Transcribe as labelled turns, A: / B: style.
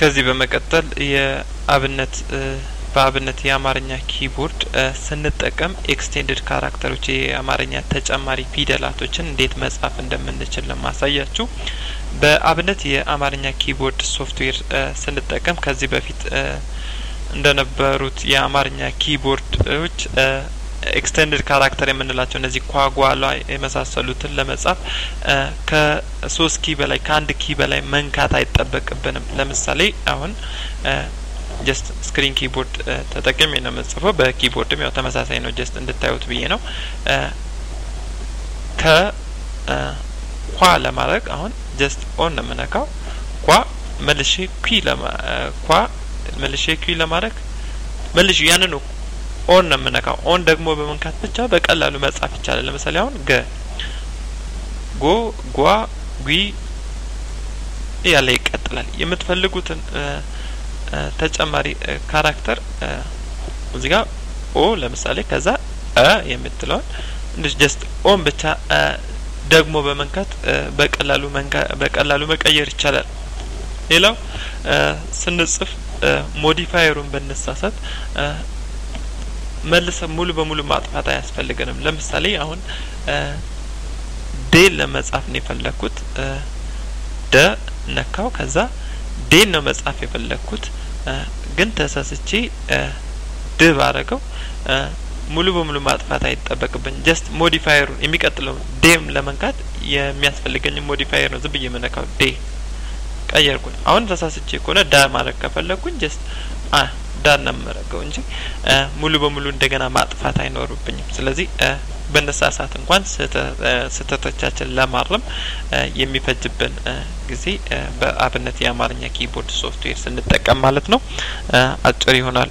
A: ከዚህ በመቀጠል የአብነት በአብነት የአማርኛ keyboard ስንጠቀም extended character ኦች የአማርኛ ተጨማሪ ፊደላቶችን እንዴት መጻፍ እንደምንችል ለማሳያችሁ በአብነት የአማርኛ keyboard ሶፍትዌር ስንጠቀም ከዚህ በፊት እንደነበሩት የአማርኛ keyboard ኦች extended character የምንላቸው እነዚህ ኳጓላ የመሳሰሉትን ለመጻፍ ከሶስት key በላይ ከአንድ key በላይ መንካት አይጠበቅብንም። ለምሳሌ አሁን just screen keyboard ተጠቅሜ ነው የምጽፈው። በ keyboard ም ያው ተመሳሳይ ነው። just እንድታዩት ብዬ ነው። ከ ለማድረግ አሁን ጀስት ኦን ነው የምነካው። ኳ መልሼ ኪ ለማ ኳ መልሼ ኪ ለማድረግ መልሼ ያንን ኦን ነው የምነካው። ኦን ደግሞ በመንካት ብቻ በቀላሉ መጻፍ ይቻላል። ለምሳሌ አሁን ገ ጎ ጓ ጉ እያለ ይቀጥላል። የምትፈልጉትን ተጨማሪ character እዚህ ጋር ኦ ለምሳሌ ከዛ እ የምትለውን እንዴት just ኦን ብቻ ደግሞ በመንካት በቀላሉ በቀላሉ መቀየር ይቻላል። ሌላው ስንጽፍ modifier ኡን ብንሳሳት መልሰን ሙሉ በሙሉ ማጥፋት አያስፈልገንም። ለምሳሌ አሁን ዴን ለመጻፍ ነው የፈለግኩት። ደ ነካው ከዛ ዴን ነው መጻፍ የፈለግኩት ግን ተሳስቼ ድ ባረገው ሙሉ በሙሉ ማጥፋት አይጠበቅብኝ። just modifier ኡን የሚቀጥለው ዴም ለመንካት የሚያስፈልገኝ modifier ነው። ዝም ብዬ የምነካው ዴ ቀየርኩኝ። አሁን ተሳስቼ ከሆነ ዳ ማድረግ ከፈለግኩኝ just ዳር ነው የምረገው እንጂ ሙሉ በሙሉ እንደገና ማጥፋት አይኖርብኝም። ስለዚህ ብንሳሳት እንኳን ስህተቶቻችን ለማረም የሚፈጅብን ጊዜ በአብነት የአማርኛ keyboard ሶፍትዌር ስንጠቀም ማለት ነው አጭር ይሆናል።